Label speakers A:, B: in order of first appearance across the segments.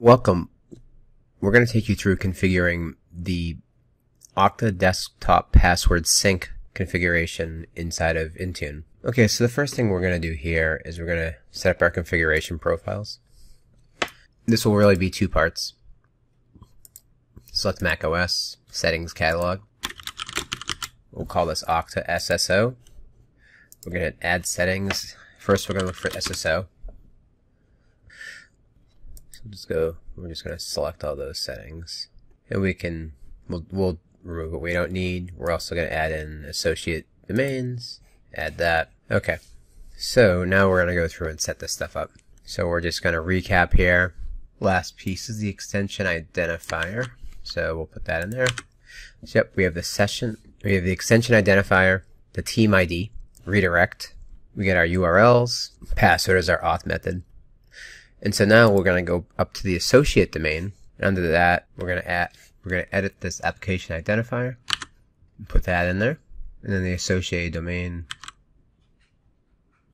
A: Welcome. We're going to take you through configuring the Okta desktop password sync configuration inside of Intune. Okay, so the first thing we're going to do here is we're going to set up our configuration profiles. This will really be two parts. Select Mac OS, Settings Catalog. We'll call this Okta SSO. We're going to add settings. First, we're going to look for SSO. So just go, we're just going to select all those settings. And we can, we'll, we'll remove what we don't need. We're also going to add in associate domains, add that. Okay. So now we're going to go through and set this stuff up. So we're just going to recap here. Last piece is the extension identifier. So we'll put that in there. So yep, we have the session, we have the extension identifier, the team ID, redirect. We get our URLs, password is our auth method. And so now we're going to go up to the associate domain. Under that, we're going to add, we're going to edit this application identifier, put that in there, and then the associated domain.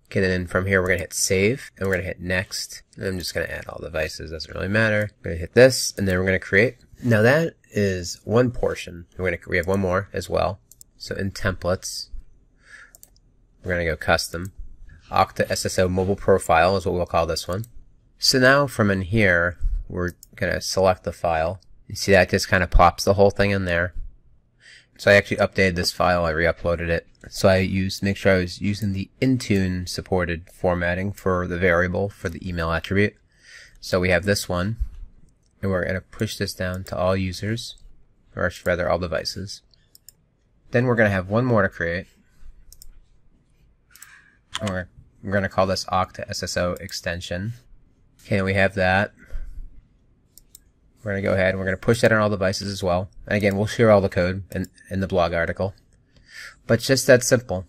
A: Okay, then from here we're going to hit save, and we're going to hit next. And I'm just going to add all devices, doesn't really matter. We're going to hit this, and then we're going to create. Now that is one portion. We're going to, we have one more as well. So in templates, we're going to go custom. Okta SSO mobile profile is what we'll call this one. So now from in here, we're going to select the file. You see that just kind of pops the whole thing in there. So I actually updated this file, I re-uploaded it. So I used, make sure I was using the Intune supported formatting for the variable for the email attribute. So we have this one, and we're going to push this down to all users, or rather all devices. Then we're going to have one more to create. We're, we're going to call this Okta SSO extension. Okay, we have that. We're going to go ahead and we're going to push that on all devices as well. And again, we'll share all the code in, in the blog article. But just that simple.